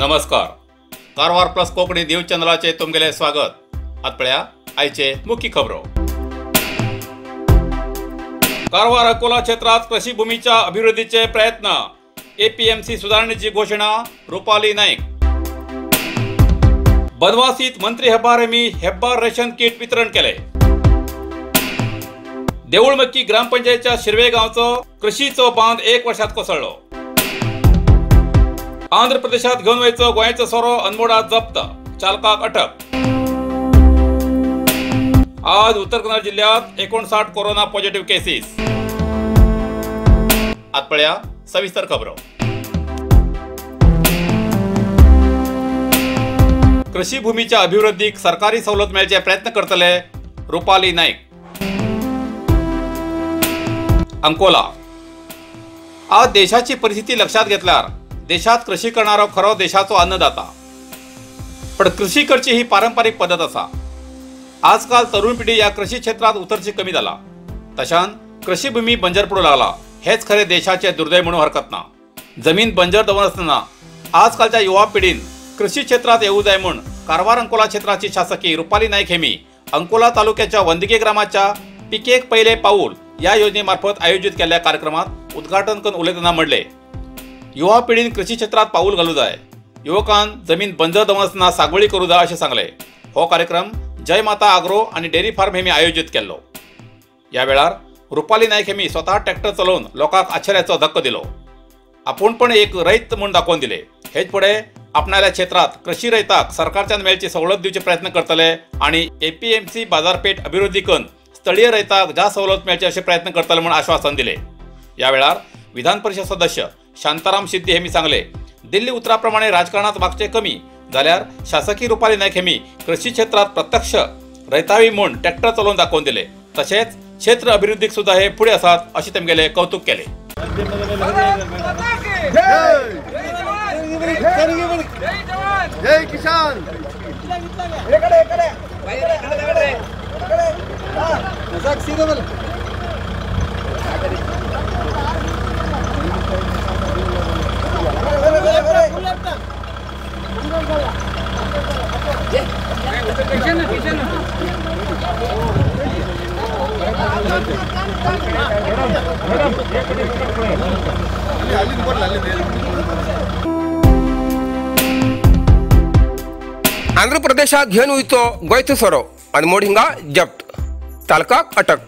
नमस्कार. Karwar plus Konkani news चॅनलाचे तुमगेले स्वागत. आतपळ्या आयचे मुख्य खबरो. कारवार अकोला क्षेत्रात कृषी भूमीच्या अभिवृद्धीचे प्रयत्न. एपीएमसी सुधारणेची घोषणा रुपाली नाईक. बनवासीत मंत्री हेब्बार यांनी हेब्बार रेशन किट वितरण केले. देऊळमक्की ग्रामपंचायतच्या शिरवे गावचो कृषीचो बांध एक वर्षात कोसळलो. आंध्र प्रदेशात घेऊन वयचो गोंयचो सोरो अनमोडा जप्त. चालकाक अटक. आज उत्तर कन्नड जिल्ह्यात एकोणसाठ कोरोना पॉझिटिव्ह केसेस. आतपळ्या सविस्तर खबरो. कृषी भूमीच्या अभिवृद्धीक सरकारी सवलत मेळचे प्रयत्न करतले रुपाली नाईक. अंकोला. आज देशाची परिस्थिती लक्षात घेतल्यार देशात कृषी करणारो खरो देशाचो अन्नदाता. पण कृषी करची ही पारंपरिक पद्धत असा. आजकाल तरुण पिढी या कृषी क्षेत्रात उतरची कमी झाला. तशान कृषी भूमी बंजर पडू लागला. हेच खरे देशाचे दुर्दैव म्हणून हरकत ना. जमीन बंजर दवन असताना आजकालच्या युवा पिढीन कृषी क्षेत्रात येऊ जाय म्हूण कारवार अंकोला क्षेत्राची शासकी रुपाली नाईक हेमी अंकोला तालुक्याच्या वंदगे ग्रामाच्या पिकेक पहिले पाऊल या योजनेमार्फत आयोजित केलेल्या कार्यक्रमात उद्घाटन करून उलयतना म्हणले युवा पिढीन कृषी क्षेत्रात पाऊल घालू जाय. युवकांन जमीन बंजर दवसना सागवळी करू जाय अशें सांगले. हो कार्यक्रम जय माता आग्रो आणि डेअरी फार्म हेमी आयोजित केल्लो या वेळार रुपाली नायक हेमी स्वतः ट्रॅक्टर चलोवन लोकांक आश्चर्याचो धक्को दिलो. आपूणपण एक रैत म्हूण दाखोवन दिले. हेच फुडें आपणाल्या क्षेत्रात कृषी रैताक सरकारच्यान मेळची सवलत दिवचे प्रयत्न करतले आणि एपीएमसी बाजारपेठ अभिवृद्धी करून स्थळीय रैताक ज्या सवलत मेळचे असे प्रयत्न करतले म्हूण आश्वासन दिले. यावेळार विधान परिषद सदस्य शांताराम सिद्धी हेमी सांगले. दिल्ली उतराप्रमाणे राजकारणात मागचे कमी जाल्यार शासकीय रुपाली नायक हेमी कृषी क्षेत्रात प्रत्यक्ष रैतावी म्हूण ट्रॅक्टर चलोवन दाखोवन दिले. तशेंच क्षेत्र अभिवृद्धीक सुद्धा हे फुडें आसात अशें तेमगेले कौतुक केले. जय किसान आंध्र प्रदेशात घेऊन वयचो गोंयचो सोरो अनमोड हिंगा जप्त. तालकाक अटक.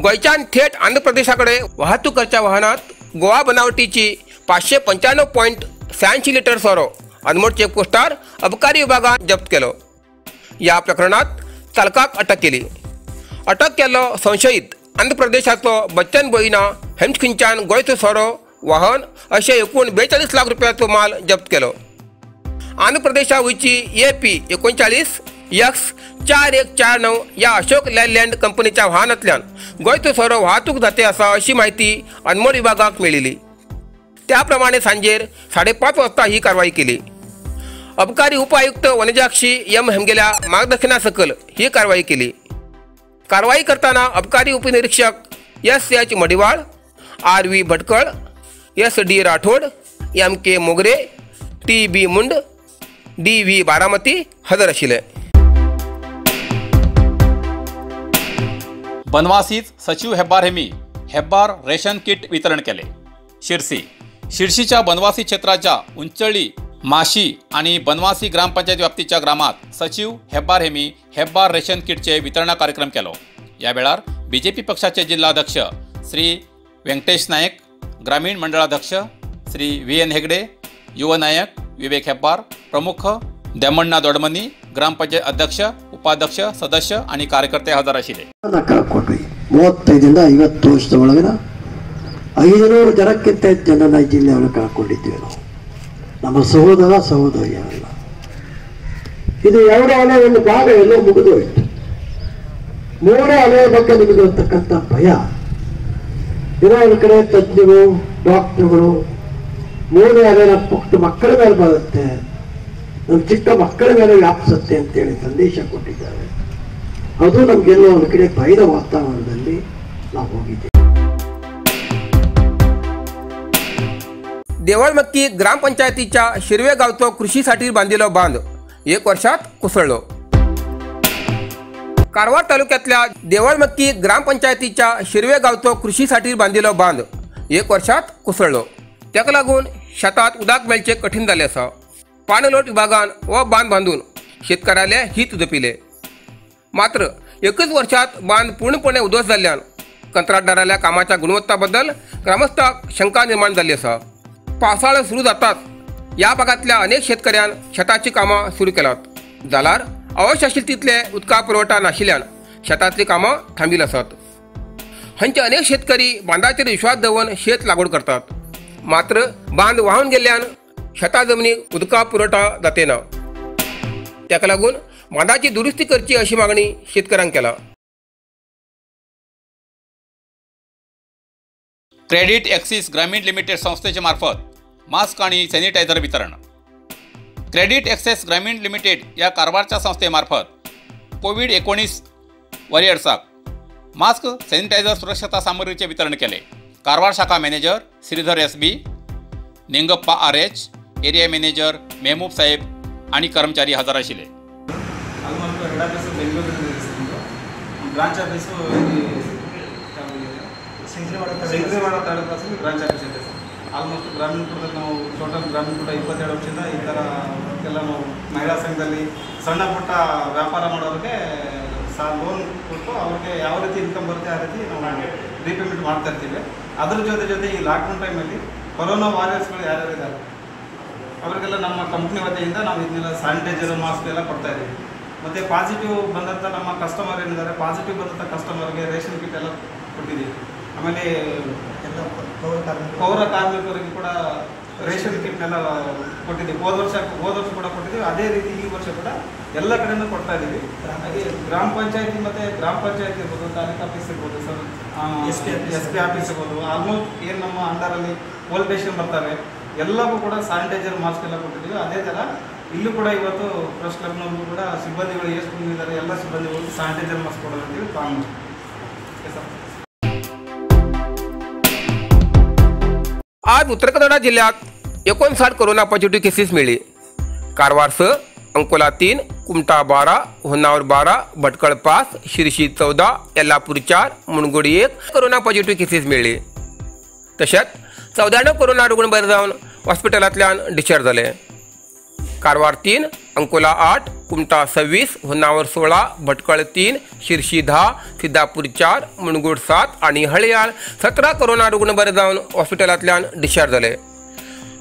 गोंयच्यान थेट आंध्र प्रदेशाकडे वाहतूक करच्या वाहनात गोवा बनावटीची पाचशे पंच्याण्णव पॉईंट शहाऐंशी लिटर सोरो अनमोड चेकपोस्टार अबकारी विभागान जप्त केलो. या प्रकरणात चालकाक अटक केली. अटक केल्लो संशयीत. आंध्र प्रदेशाचो बच्चन बोईना हेमखिंच्यान गोंयचो सोरो वाहन असे एकूण बेचाळीस लाख रुपयाचो माल जप्त केलो. आंध्र प्रदेशा वयची ए पी एकोणचाळीस यक्स चार एक चार णव या अशोक लँड कंपनीच्या वाहनांतल्यान गोंयचो सोरो वाहतूक जाते आसा अशी माहिती अनमोल विभागाक मेळिल्ली त्याप्रमाणे सांजेर साडेपाच वाजता ही कारवाई केली. अबकारी उपायुक्त वनजाक्षी एम हेमगेल्या मार्गदर्शना सकल ही कारवाई केली. कारवाई करताना अबकारी उपनिरीक्षक S H Madiwal R V Bhatkal S D Rathod M K Mogare T B मुंड डी व्ही बारामती हजर आशिल्ले बनवासीत सचिव हेब्बार हेमी हेब्बार रेशन किट वितरण केले. शिरसी. शिरसीच्या बनवासी क्षेत्राच्या उंचळी माशी आणि बनवासी ग्रामपंचायत व्याप्तीच्या ग्रामात सचिव हेब्बार हेमी हेब्बार रेशन किटचे वितरणा कार्यक्रम केलो या वेळार बीजेपी पक्षाचे जिल्हाध्यक्ष श्री व्यंकटेश नायक ग्रामीण मंडळाध्यक्ष श्री व्ही एन हेगडे युव नायक विवेक ಹೆಬ್ಬಾರ್ ಪ್ರಮುಖ ದೆಮ್ಮಣ್ಣ ದೊಡ್ಡಮನಿ ಗ್ರಾಮ ಪಂಚಾಯತ್ ಅಧ್ಯಕ್ಷ ಉಪಾಧ್ಯಕ್ಷ ಸದಸ್ಯ आणि ಕಾರ್ಯಕರ್ತೆ ಹಾಜರಾಗಿದೆ ಲೆಕ್ಕ ಕೊಟ್ವಿ ಮೂವತ್ತೈದರಿಂದ ಐವತ್ತು ವರ್ಷದ ಒಳಗಿನ ಐದುನೂರು ಜನಕ್ಕಿಂತ ಹೆಚ್ಚು ಜನನ ಈ ಜಿಲ್ಲೆಯನ್ನು ಕಳ್ಕೊಂಡಿದ್ದೀವಿ ನಾವು ನಮ್ಮ ಸಹೋದರ ಸಹೋದರಿಯರಲ್ಲ ಇದು ಎರಡು ಅಲೆ ಒಂದು ಭಾಗ ಎಲ್ಲೋ ಮುಗಿದು ಹೋಯ್ತು. ಮೂರೇ ಅಲೆಯ ಬಗ್ಗೆ ನಿಮಗೆ ಭಯ. ಏನೋ ಒಂದು ಕಡೆ ತಜ್ಞರು, ಡಾಕ್ಟರ್ಗಳು ಮೂರನೇ ಅಲೆ ನಮ್ಮ ಪುಟ್ಟ ಮಕ್ಕಳ ಮೇಲೆ ಬರುತ್ತೆ. ನಮ್ಮ ಚಿಕ್ಕ ಮಕ್ಕಳ ಮೇಲೆ ವ್ಯಾಪಿಸುತ್ತೆ ಅಂತೇಳಿ ಸಂದೇಶ ಕೊಟ್ಟಿದ್ದಾರೆ. ಅದು ನಮಗೆಲ್ಲೋ ಒಂದು ಕಡೆ ಭಯದ ವಾತಾವರಣದಲ್ಲಿ ನಾವು ಹೋಗಿದ್ದೇವೆ. देवळमक्की ग्रामपंचायतीच्या शिरवे गावचं कृषीसाठी बांधिलो बांध. एक वर्षात कोसळलो. कारवार तालुक्यातल्या देवळमक्की ग्रामपंचायतीच्या शिरवे गावचं कृषीसाठी बांधिलो बांध. एक वर्षात कोसळलो. ताका लागून शेतात उदक मेळचे कठीण जाले आसा पाणलोट विभागान हो बांध बांधून शेतकाराले हित जपिले. मात्र एकच वर्षात बांध पूर्णपणे उद्ध्वस्त जाल्ल्यान कंत्राटदाराल्या कामाच्या गुणवत्ता बद्दल ग्रामस्थांक शंका निर्माण जाल्ली आसा पावसाळा सुरू जाताच या भागातल्या अनेक शेतकऱ्यान शेताची कामां सुरू केल्यात. जाल्यार अवश्य आशिल्ले तितले उदका पुरवठा नाशिल्ल्यान शेतांतली कामां थांबील आसात हांचे अनेक शेतकरी बांदाचेर विश्वास दवरून शेत लागवड करतात. मात्र बांद व्हांवन गेल्ल्यान शेता जमनीक उदका पुरवठा जाते ना ताका लागून बांदाची दुरुस्ती करची अशी मागणी शेतकऱ्यांक केला. क्रेडिट ॲक्सिस ग्रामीण लिमिटेड संस्थेचे मार्फत मास्क आणि सॅनिटायझर वितरण क्रेडिट ॲक्सेस ग्रामीण लिमिटेड या कारवारच्या संस्थेमार्फत कोविड एकोणीस वॉरियर्साक मास्क सॅनिटायझर सुरक्षता सामग्रीचे वितरण केले कारवार शाखा manager Shridhar S B Ningappa R H area manager Mehboob Saheb आणि कर्मचारी हजर आशिल्ले ಆಲ್ಮೋಸ್ಟ್ ಹೆಡ್ ಆಫೀಸು ಬೆಂಗಳೂರಲ್ಲಿ ಇದೆ ಬ್ರಾಂಚ್ ಆಫೀಸು ಇಲ್ಲಿ ಶಂಕರವಾಡ ತಾಲೂಕು ಬ್ರಾಂಚ್ ಆಫೀಸ್ ಇದೆ ಆಲ್ಮೋಸ್ಟ್ ಗ್ರಾಮೀಣ ಕೂಟದಲ್ಲಿ ನಾವು ಟೋಟಲ್ ಗ್ರಾಮೀಣ ಕೂಟ ಇಪ್ಪತ್ತೆರಡು ವರ್ಷದಿಂದ ಈ ಥರ ಎಲ್ಲ ನಾವು ಮಹಿಳಾ ಸಂಘದಲ್ಲಿ ಸಣ್ಣ ಪುಟ್ಟ ವ್ಯಾಪಾರ ಮಾಡೋರಿಗೆ ಸಹ ಲೋನ್ ಕೊಟ್ಟು ಅವ್ರಿಗೆ ಯಾವ ರೀತಿ ಇನ್ಕಮ್ ಬರುತ್ತೆ ಆ ರೀತಿ ನಾವು ರೀಪೇಮೆಂಟ್ ಮಾಡ್ತಾ ಇರ್ತೀವಿ. ಅದ್ರ ಜೊತೆ ಜೊತೆ ಈ ಲಾಕ್ಡೌನ್ ಟೈಮಲ್ಲಿ ಕೊರೋನಾ ವಾರಿಯರ್ಸ್ಗಳು ಯಾರ್ಯಾರು ಇದ್ದಾರೆ? ಅವರಿಗೆಲ್ಲ ನಮ್ಮ ಕಂಪ್ನಿ ವತಿಯಿಂದ ನಾವು ಇದನ್ನೆಲ್ಲ ಸ್ಯಾನಿಟೈಸರ್ ಮಾಸ್ಕ್ ಎಲ್ಲ ಕೊಡ್ತಾ ಇದ್ದೀವಿ. ಮತ್ತು ಪಾಸಿಟಿವ್ ಬಂದಂಥ ನಮ್ಮ ಕಸ್ಟಮರ್ ಏನಿದ್ದಾರೆ? ಪಾಸಿಟಿವ್ ಬಂದಂಥ ಕಸ್ಟಮರ್ಗೆ ರೇಷನ್ ಕಿಟ್ ಎಲ್ಲ ಕೊಟ್ಟಿದ್ದೀವಿ. ಆಮೇಲೆ ಪೌರ ಕಾರ್ಮಿಕರಿಗೆ ಕೂಡ ರೇಷನ್ ಕಿಟ್ನೆಲ್ಲ ಕೊಟ್ಟಿದ್ದೀವಿ. ಹೋದ ವರ್ಷ ಹೋದ ವರ್ಷ ಕೂಡ ಕೊಟ್ಟಿದ್ದೀವಿ. ಅದೇ ರೀತಿ ಈ ವರ್ಷ ಕೂಡ ಎಲ್ಲ ಕಡೆನೂ ಕೊಡ್ತಾ ಇದ್ದೀವಿ ಹಾಗೆ ಗ್ರಾಮ ಪಂಚಾಯತಿ ಮತ್ತು ಗ್ರಾಮ ಪಂಚಾಯತ್ ಇರ್ಬೋದು ತಾಲೂಕು ಆಫೀಸ್ ಇರ್ಬೋದು ಸರ್. S P office. ಇರ್ಬೋದು. ಆಲ್ಮೋಸ್ಟ್ ಏನು ನಮ್ಮ ಅಂಡರಲ್ಲಿ ಪೋಲ್ ಸ್ಟೇಷನ್ ಬರ್ತವೆ ಎಲ್ಲವೂ ಕೂಡ ಸ್ಯಾನಿಟೈಸರ್ ಮಾಸ್ಕ್ ಎಲ್ಲ ಕೊಟ್ಟಿದ್ದೀವಿ. ಅದೇ ಥರ ಇಲ್ಲೂ ಕೂಡ ಇವತ್ತು ಪ್ರೆಸ್ ಕ್ಲಬ್ನವ್ರಿಗೂ ಕೂಡ ಸಿಬ್ಬಂದಿಗಳು ಎಷ್ಟು ಬಂದಿದ್ದಾರೆ ಎಲ್ಲ ಸಿಬ್ಬಂದಿಗಳು ಸ್ಯಾನಿಟೈಸರ್ ಮಾಸ್ಕ್ ಕೊಡೋದಂತೀವಿ ಪ್ರಾಮಿಸ್ ಓಕೆ ಸರ್ आज उत्तर कन्नडा जिल्ह्यात एकोणसाठ कोरोना पॉझिटिव्ह केसेस मिळली. कारवारसह अंकोला तीन कुमटा बारा होन्नावर बारा भटकळ पाच शिरशी चौदा यल्लापूर चार मुणगुडी एक कोरोना पॉझिटिव्ह केसेस मिळले. तशेंच चौद्याण्णव कोरोना रुग्ण बरे जावन हॉस्पिटलांतल्यान डिस्चार्ज झाले. कारवार तीन अंकोला आठ कुमटा सव्वीस होनावर सोळा भटकळ तीन शिरशी दहा सिद्धापूर चार मुणगोड सात आणि हळयाळ सतरा कोरोना रुग्ण बरे जावन हॉस्पिटलांतल्यान डिस्चार्ज जाले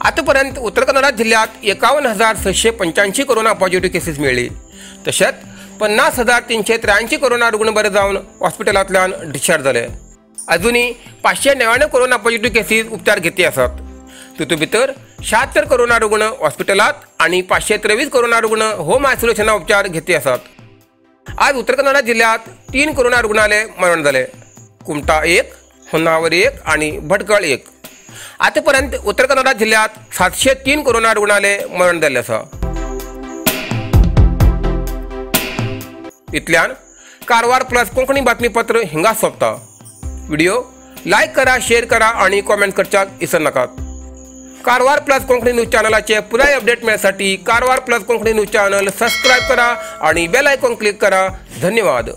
आतापर्यंत उत्तर कन्नडा जिल्ह्यात एकावन्न हजार सशे पंच्याऐंशी कोरोना पॉझिटिव्ह केसेस मिळली. तसेच पन्नास हजार तीनशे त्र्याऐंशी कोरोना रुग्ण बरे जावन हॉस्पिटलांतल्यान डिस्चार्ज जाले अजूनही पाचशे णव्याण्णव कोरोना पॉझिटिव्ह केसीस उपचार घेती आसात तितून भितर शहात्तर कोरोना रुग्ण हॉस्पिटलात आणि पाचशे त्रेवीस कोरोना रुग्ण होम आयसोलेशना उपचार घेतले आसात आज उत्तर कन्नडा जिल्ह्यात तीन कोरोना रुग्णालय मरण झाले. कुमटा एक होन्नावर एक आणि भटकळ एक. आतापर्यंत उत्तर कन्नडा जिल्ह्यात सातशे तीन कोरोना रुग्णालय मरण जाल्ले आसा इतल्यान कारवार प्लस कोंकणी बातमीपत्र हिंगा सोंपता. व्हिडिओ लाईक करा शेअर करा आणि कॉमेंट करच्याक इसर नकात कारवार प्लस कोंकणी न्यूज चॅनलाचे पुराय अपडेट मिळण्यासाठी Karwar plus Konkani news channel subscribe करा आणि बेल आयकॉन क्लिक करा. धन्यवाद.